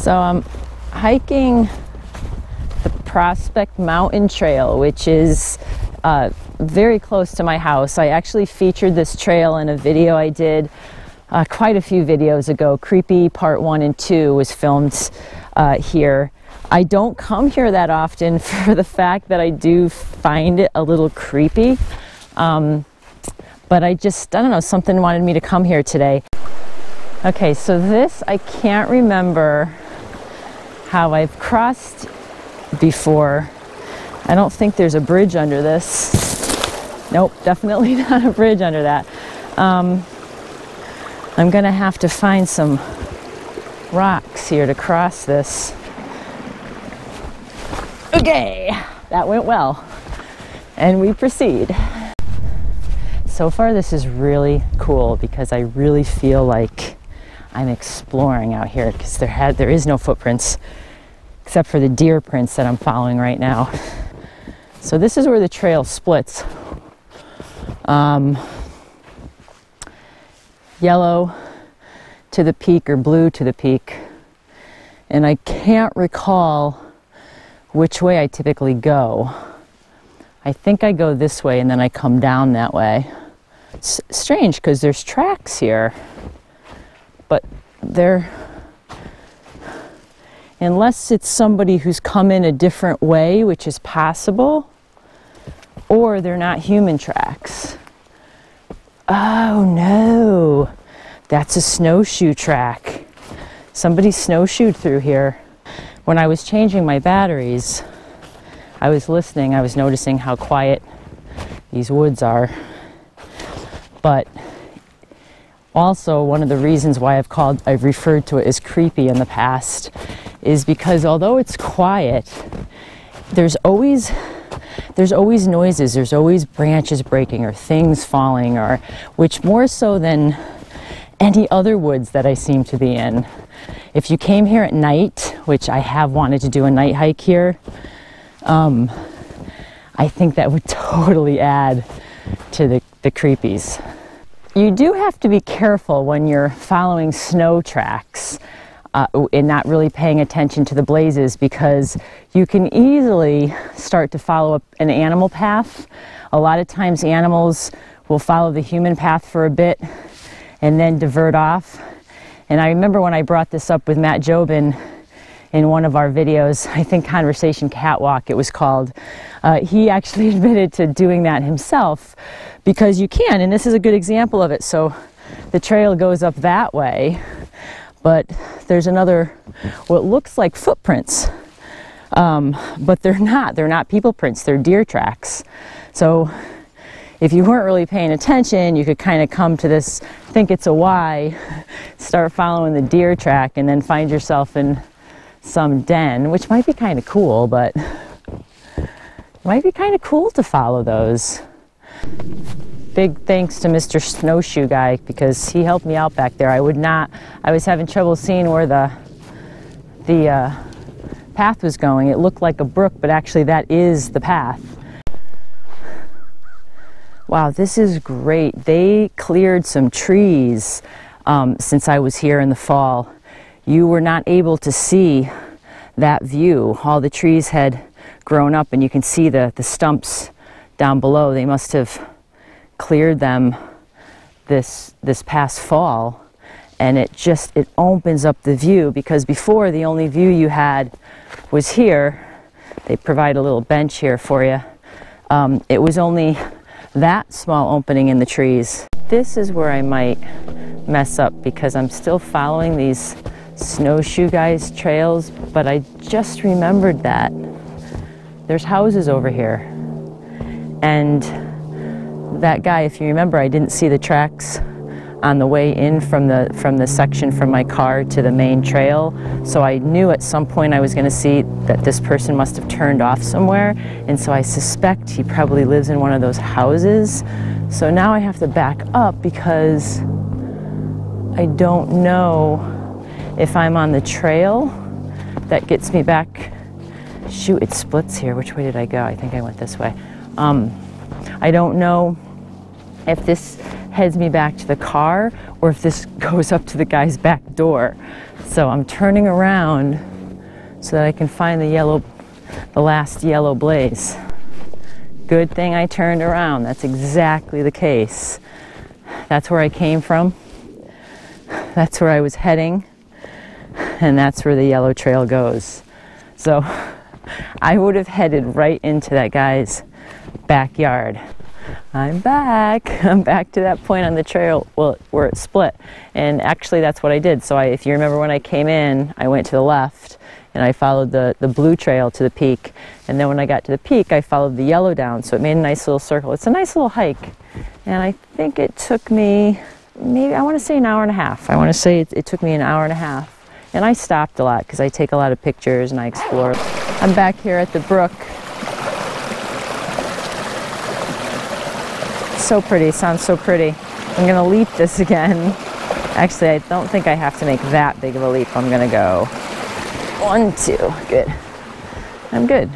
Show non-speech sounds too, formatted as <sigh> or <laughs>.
So I'm hiking the Prospect Mountain Trail, which is uh, very close to my house. I actually featured this trail in a video I did uh, quite a few videos ago. Creepy Part 1 and 2 was filmed uh, here. I don't come here that often <laughs> for the fact that I do find it a little creepy. Um, but I just, I don't know, something wanted me to come here today. Okay, so this I can't remember how I've crossed before. I don't think there's a bridge under this. Nope, definitely <laughs> not a bridge under that. Um, I'm gonna have to find some rocks here to cross this. Okay, that went well. And we proceed. So far this is really cool because I really feel like I'm exploring out here because there had there is no footprints except for the deer prints that I'm following right now. So this is where the trail splits. Um, yellow to the peak or blue to the peak. And I can't recall which way I typically go. I think I go this way and then I come down that way. Strange because there's tracks here they're unless it's somebody who's come in a different way, which is possible, or they're not human tracks. Oh no, that's a snowshoe track. Somebody snowshoed through here. When I was changing my batteries, I was listening, I was noticing how quiet these woods are. But also one of the reasons why I've called I've referred to it as creepy in the past is because although it's quiet there's always there's always noises there's always branches breaking or things falling or which more so than any other woods that I seem to be in if you came here at night which I have wanted to do a night hike here um, I think that would <laughs> totally add to the, the creepies. You do have to be careful when you're following snow tracks uh, and not really paying attention to the blazes because you can easily start to follow up an animal path. A lot of times animals will follow the human path for a bit and then divert off. And I remember when I brought this up with Matt Jobin in one of our videos, <laughs> I think Conversation Catwalk it was called, uh, he actually <laughs> admitted to doing that himself because you can, and this is a good example of it. So the trail goes up that way, but there's another, what looks like footprints, um, but they're not. They're not people prints, they're deer tracks. So if you weren't really paying attention, you could kind of come to this, think it's a Y, <laughs> start following the deer track, and then find yourself in some den, which might be kind of cool, but <laughs> might be kind of cool to follow those. Big thanks to Mr. Snowshoe Guy because he helped me out back there. I would not, I was having trouble seeing where the, the uh, path was going. It looked like a brook, but actually that is the path. Wow, this is great. They cleared some trees um, since I was here in the fall. You were not able to see that view. All the trees had grown up and you can see the, the stumps down below. They must have cleared them this, this past fall and it just, it opens up the view because before the only view you had was here. They provide a little bench here for you. Um, it was only that small opening in the trees. This is where I might mess up because I'm still following these snowshoe guys trails, but I just remembered that there's houses over here. And that guy, if you remember, I didn't see the tracks on the way in from the from the section from my car to the main trail. So I knew at some point I was going to see that this person must have turned off somewhere. And so I suspect he probably lives in one of those houses. So now I have to back up because I don't know if I'm on the trail that gets me back. Shoot, it splits here. Which way did I go? I think I went this way. Um, I don't know if this heads me back to the car or if this <laughs> goes up to the guy's back door. So I'm turning around so that I can find the yellow, the last yellow blaze. Good thing I turned around. That's exactly the case. That's where I came from. That's where I was heading. And that's where the yellow trail goes. So <laughs> I would have headed right into that guy's backyard. I'm back. <laughs> I'm back to that point on the trail where it split. And actually, that's what I did. So, I, if you remember when I came in, I went to the left and I followed the, the blue trail to the peak. And then when I got to the peak, I followed the yellow down. So, it made a nice little circle. It's a nice little hike. And I think it took me maybe, I want to say an hour and a half. I want to say it, it took me an hour and a half. And I stopped a lot because I take a lot of pictures and I explore. I'm back here at the brook so pretty, sounds so pretty. I'm gonna leap this again. Actually, I don't think I have to make that big of a leap. I'm gonna go one, two, good. I'm good.